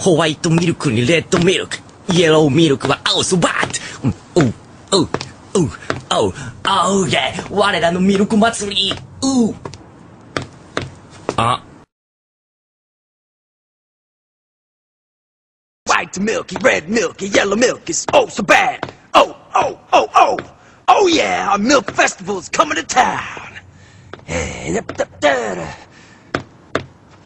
ホワイトミルクにレッドミルク。イエローミルクは青そばう、う、う、う、う、あうげ、我らのミルク祭り、う。あ。White milky, red milky, yellow milk is oh so bad. Oh, oh, oh, oh. Oh yeah, our milk festival's coming to town.